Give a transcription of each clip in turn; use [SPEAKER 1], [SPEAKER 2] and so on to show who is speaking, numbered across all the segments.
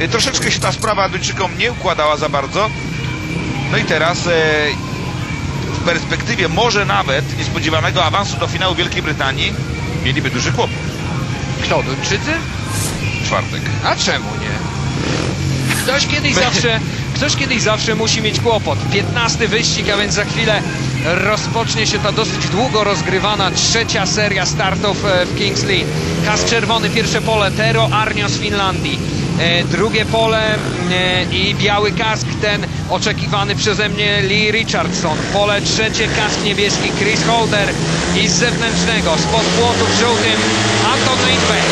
[SPEAKER 1] E, Troszeczkę się ta sprawa Duńczykom nie układała za bardzo. No i teraz e, w perspektywie może nawet niespodziewanego awansu do finału Wielkiej Brytanii mieliby duży kłopot.
[SPEAKER 2] Kto, Duńczycy?
[SPEAKER 1] Czwartek.
[SPEAKER 2] A czemu nie? Ktoś kiedyś zawsze, ktoś kiedyś zawsze musi mieć kłopot. 15 wyścig, a więc za chwilę rozpocznie się ta dosyć długo rozgrywana trzecia seria startów e, w Kings Lynn. Kas czerwony, pierwsze pole Tero Arnio z Finlandii. E, drugie pole e, i biały kask, ten oczekiwany przeze mnie Lee Richardson. Pole trzecie, kask niebieski Chris Holder i z zewnętrznego, spod płotu w żółtym Anton Lindberg.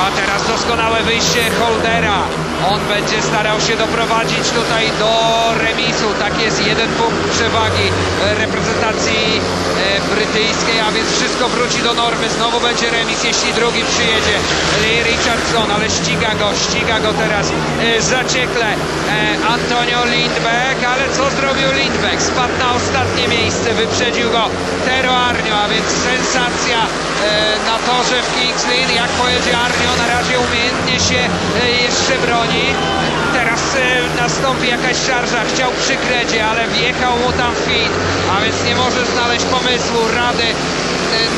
[SPEAKER 2] A teraz doskonałe wyjście Holdera. On będzie starał się doprowadzić tutaj do remisu. Tak jest, jeden punkt przewagi e, reprezentacji e, brytyjskiej, a więc wszystko wróci do normy. Znowu będzie remis, jeśli drugi przyjedzie. Lee Richardson, ale ściga go, ściga go teraz e, zaciekle Antonio Lindbeck, ale co zrobił Lindbeck? Spadł na ostatnie miejsce, wyprzedził go Tero Arnio, a więc sensacja na torze w Kings Lynn. Jak pojedzie Arnio, na razie umiejętnie się jeszcze broni. Teraz e, nastąpi jakaś szarża, chciał przy kredzie, ale wjechał mu tam Finn, a więc nie może znaleźć pomysłu, rady e,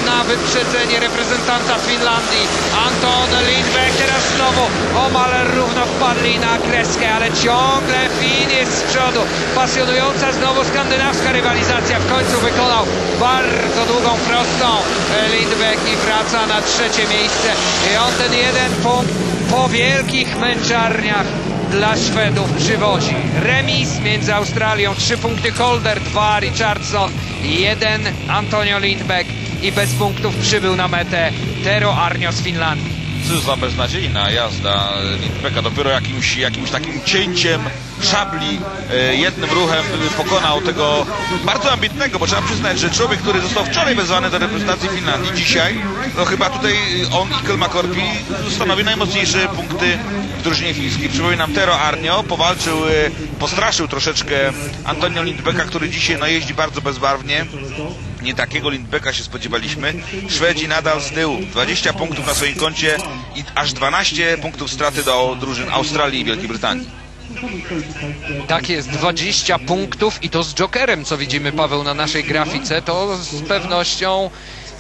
[SPEAKER 2] na wyprzedzenie reprezentanta Finlandii. Anton Lindbeck teraz znowu omal równo wpadli na kreskę, ale ciągle Finn jest z przodu. Pasjonująca znowu skandynawska rywalizacja. W końcu wykonał bardzo długą prostą e, Lindbeck i wraca na trzecie miejsce. I on ten jeden punkt po wielkich męczarniach dla Szwedów przywozi. Remis między Australią, trzy punkty Holder, dwa Richardson, jeden Antonio Lindbeck i bez punktów przybył na metę Tero Arnio z Finlandii.
[SPEAKER 1] Za beznadziejna jazda Lindbecka. Dopiero jakimś, jakimś takim cięciem szabli, e, jednym ruchem pokonał tego bardzo ambitnego, bo trzeba przyznać, że człowiek, który został wczoraj wezwany do reprezentacji Finlandii, dzisiaj, no chyba tutaj on i Kelmakorpi stanowi najmocniejsze punkty w drużynie fińskiej. Przypominam, Tero Arnio powalczył, e, postraszył troszeczkę Antonio Lindbecka, który dzisiaj no, jeździ bardzo bezbarwnie. Nie takiego Lindbecka się spodziewaliśmy. Szwedzi nadal z tyłu. 20 punktów na swoim koncie i aż 12 punktów straty do drużyn Australii i Wielkiej Brytanii.
[SPEAKER 2] Tak jest, 20 punktów i to z Jokerem, co widzimy Paweł na naszej grafice, to z pewnością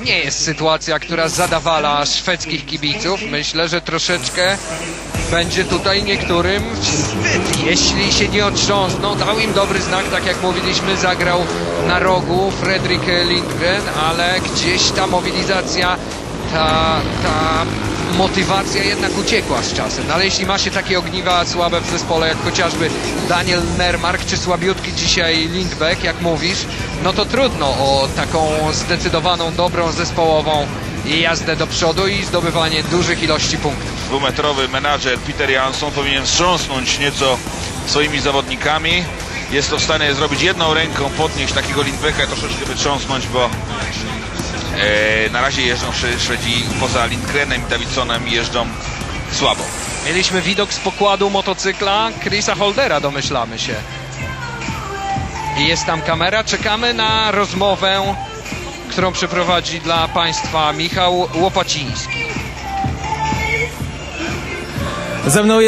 [SPEAKER 2] nie jest sytuacja, która zadawala szwedzkich kibiców. Myślę, że troszeczkę będzie tutaj niektórym wstyd, jeśli się nie otrząsną. Dał im dobry znak, tak jak mówiliśmy, zagrał na rogu Fredrik Lindgren, ale gdzieś ta mobilizacja, ta, ta motywacja jednak uciekła z czasem. No ale jeśli ma się takie ogniwa słabe w zespole, jak chociażby Daniel Nermark, czy słabiutki dzisiaj Lindbeck, jak mówisz, no to trudno o taką zdecydowaną, dobrą zespołową jazdę do przodu i zdobywanie dużych ilości punktów.
[SPEAKER 1] Dwumetrowy menadżer Peter Jansson powinien wstrząsnąć nieco swoimi zawodnikami. Jest to w stanie zrobić jedną ręką, podnieść takiego Lindbecka i troszeczkę wytrząsnąć, bo na razie jeżdżą Szwe- Szwedzi poza Lindgrenem i Davidsonem jeżdżą słabo.
[SPEAKER 2] Mieliśmy widok z pokładu motocykla Chrisa Holdera, domyślamy się. I jest tam kamera, czekamy na rozmowę, którą przeprowadzi dla Państwa Michał Łopaciński.
[SPEAKER 3] Ze mną